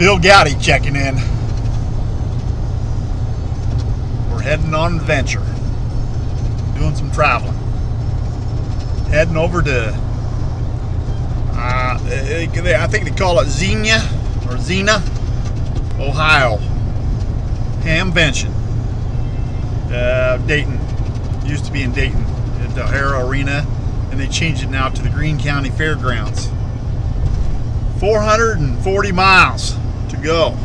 Bill Goudy checking in. We're heading on adventure. Doing some traveling. Heading over to, uh, I think they call it Xenia or Xena, Ohio. Hamvention. Uh, Dayton. Used to be in Dayton at the Hara Arena, and they changed it now to the Greene County Fairgrounds. 440 miles to go.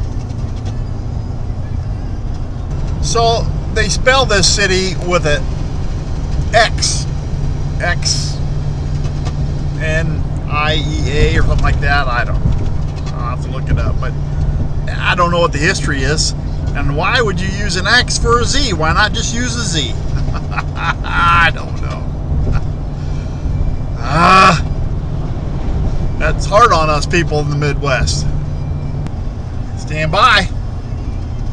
So they spell this city with an X. X N I E A or something like that. I don't know. I'll have to look it up. But I don't know what the history is. And why would you use an X for a Z? Why not just use a Z? I don't know. Ah, that's hard on us people in the Midwest. Stand by.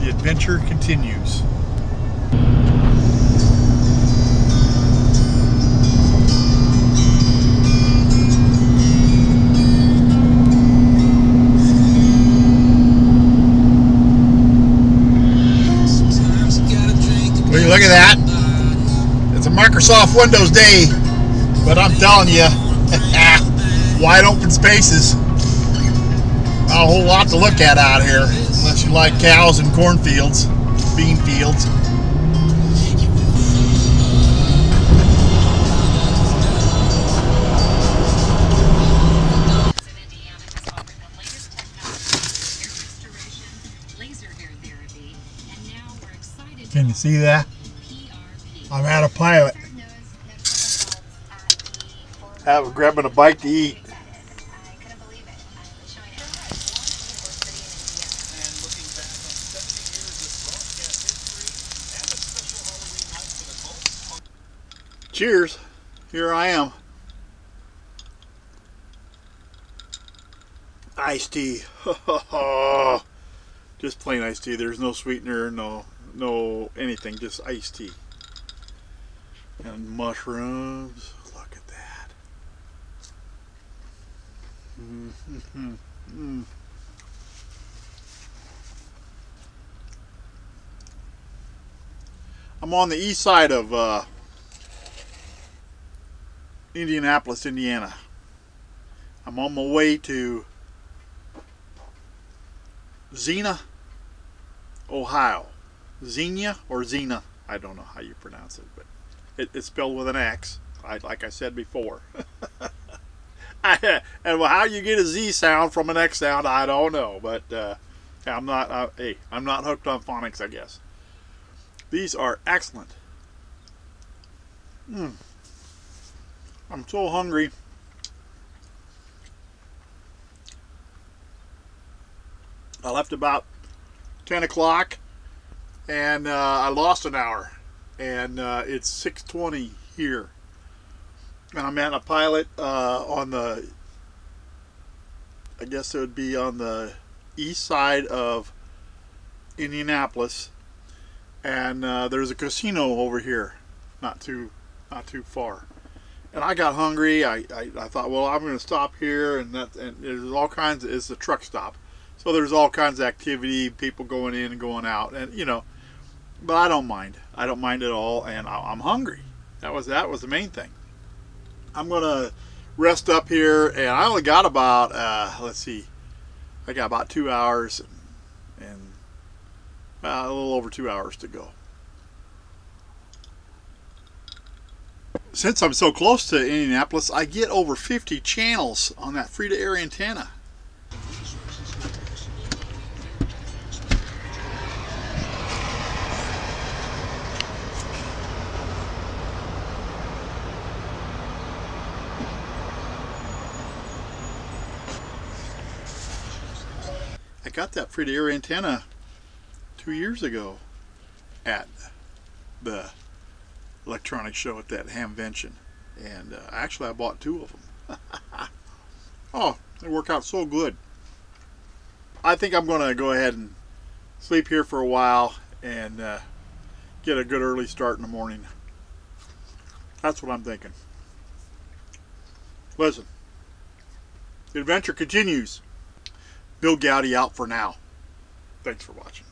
The adventure continues. Will look at that? It's a Microsoft Windows day, but I'm telling you, wide open spaces. Not a whole lot to look at out here, unless you like cows and cornfields, bean fields. Can you see that? I'm out of pilot. Have grabbing a bite to eat. Cheers. Here I am. Iced tea. Just plain iced tea. There's no sweetener, no no anything, just iced tea. And mushrooms. Look at that. Mm -hmm. mm. I'm on the east side of uh, Indianapolis, Indiana. I'm on my way to Xena, Ohio. Xenia or Xena. I don't know how you pronounce it, but it, it's spelled with an X, I, like I said before. And how you get a Z sound from an X sound, I don't know. But uh, I'm not. Uh, hey, I'm not hooked on phonics, I guess. These are excellent. Mm. I'm so hungry. I left about 10 o'clock and uh, I lost an hour and uh, it's 620 here. And I'm at a pilot uh, on the I guess it would be on the east side of Indianapolis. And uh, there's a casino over here not too not too far and I got hungry I, I, I thought well I'm gonna stop here and that and there's all kinds of, it's a truck stop so there's all kinds of activity people going in and going out and you know but I don't mind. I don't mind at all, and I'm hungry. That was that was the main thing. I'm gonna rest up here, and I only got about uh, let's see, I got about two hours and, and uh, a little over two hours to go. Since I'm so close to Indianapolis, I get over 50 channels on that free-to-air antenna. I got that free to air antenna two years ago at the electronics show at that Hamvention. And uh, actually, I bought two of them. oh, they work out so good. I think I'm going to go ahead and sleep here for a while and uh, get a good early start in the morning. That's what I'm thinking. Listen, the adventure continues. Bill Goudy out for now. Thanks for watching.